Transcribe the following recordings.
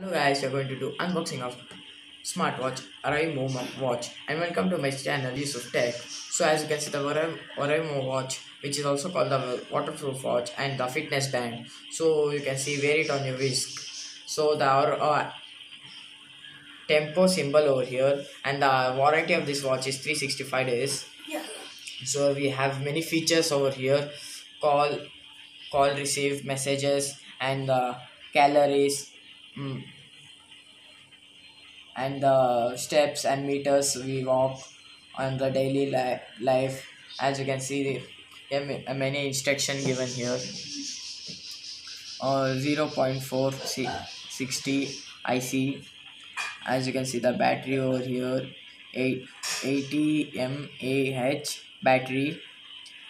Hello guys, we're going to do unboxing of smartwatch Oraimo watch and welcome to my channel Yusuf Tech. So as you can see the Oraimo watch which is also called the waterproof watch and the fitness band. So you can see wear it on your wrist. So the uh, tempo symbol over here and the warranty of this watch is 365 days. Yeah. So we have many features over here call call receive messages and the calories mm, and the steps and meters we walk on the daily li- life as you can see there are many instruction given here. Uh, 0.460 IC as you can see the battery over here 8 80 mAh battery.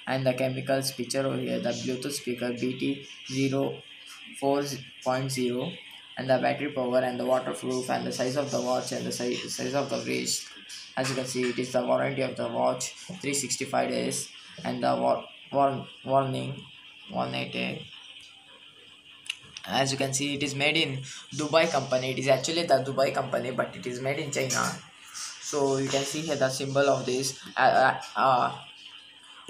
And the chemicals picture over here the bluetooth speaker bt 04.0 and the battery power and the waterproof and the size of the watch and the size, size of the wrist as you can see it is the warranty of the watch 365 days and the war, war, warning 188 as you can see it is made in dubai company. It is actually the dubai company but it is made in china. So you can see here the symbol of this uh, uh, uh,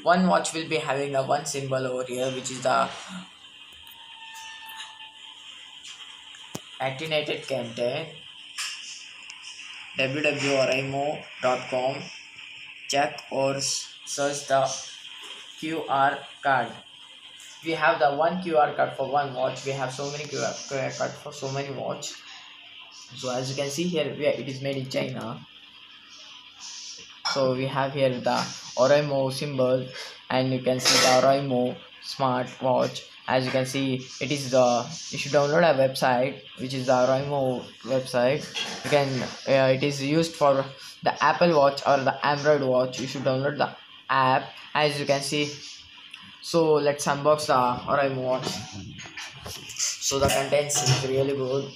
one watch will be having a one symbol over here which is the actinated content www.oraimo.com check or search the qr card. We have the one qr card for one watch. We have so many qr, card for so many watch. So as you can see here it is made in china. So we have here the Oraimo symbol and you can see the Oraimo smart watch as you can see it is the you should download a website which is the Oraimo website. You can uh, it is used for the Apple watch or the Android watch. You should download the app. As you can see so let's unbox the Oraimo watch. So the contents is really good.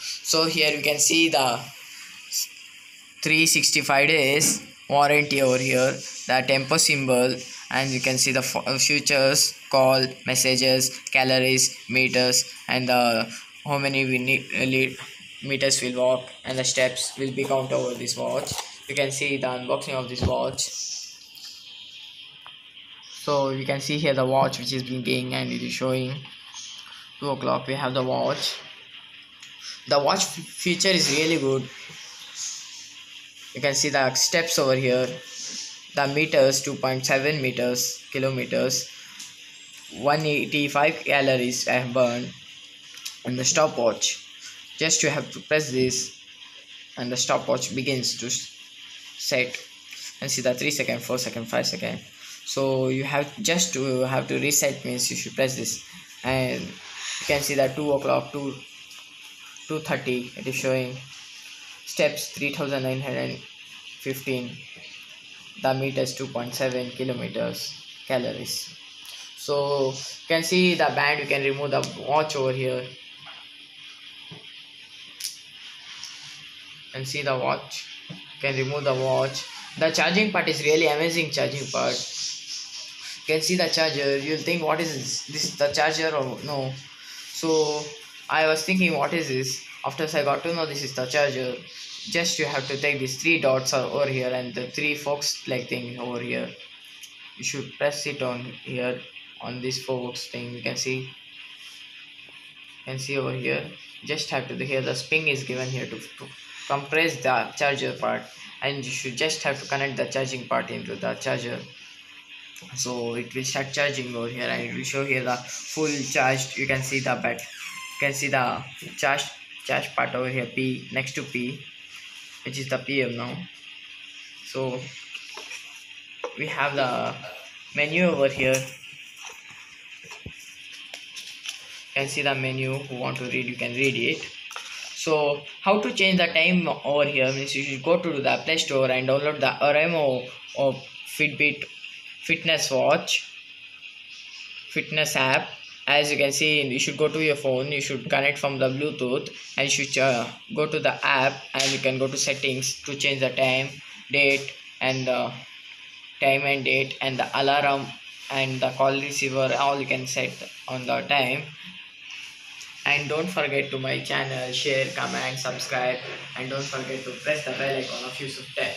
So here you can see the 365 days warranty over here. The tempo symbol and you can see the features uh, call messages calories meters and the how many we need uh, meters will walk and the steps will be count over this watch. You can see the unboxing of this watch. So you can see here the watch which is blinking and it is showing. 2 o'clock we have the watch. The watch feature is really good. You can see the steps over here the meters 2.7 meters kilometers 185 calories I have burned and the stopwatch. Just you have to press this and the stopwatch begins to set. And see the 3 second 4 second 5 second. So you have just to have to reset means you should press this. And you can see that 2 o'clock 2 230 it is showing. Steps 3915 the meters 2.7 kilometers calories. So you can see the band you can remove the watch over here. And see the watch. You can remove the watch. The charging part is really amazing charging part. You can see the charger. You'll think what is this? This is the charger or no? So i was thinking what is this? After i got to know this is the charger just you have to take these three dots are over here and the three forks like thing over here. You should press it on here on this forks thing you can see. You can see over here. Just have to here the spring is given here to, to compress the charger part. And you should just have to connect the charging part into the charger. So it will start charging over here and it will show here the full charged you can see the bat you can see the charged charge part over here p next to p which is the pm now so we have the menu over here. You can see the menu. Who want to read you can read it. So how to change the time over here? Means you should go to the play store and download the Oraimo of fitbit fitness watch. Fitness app as you can see you should go to your phone you should connect from the bluetooth and you should uh, go to the app and you can go to settings to change the time date and the time and date and the alarm and the call receiver all you can set on the time. And don't forget to my channel share comment subscribe and don't forget to press the bell icon of Yusuf Tech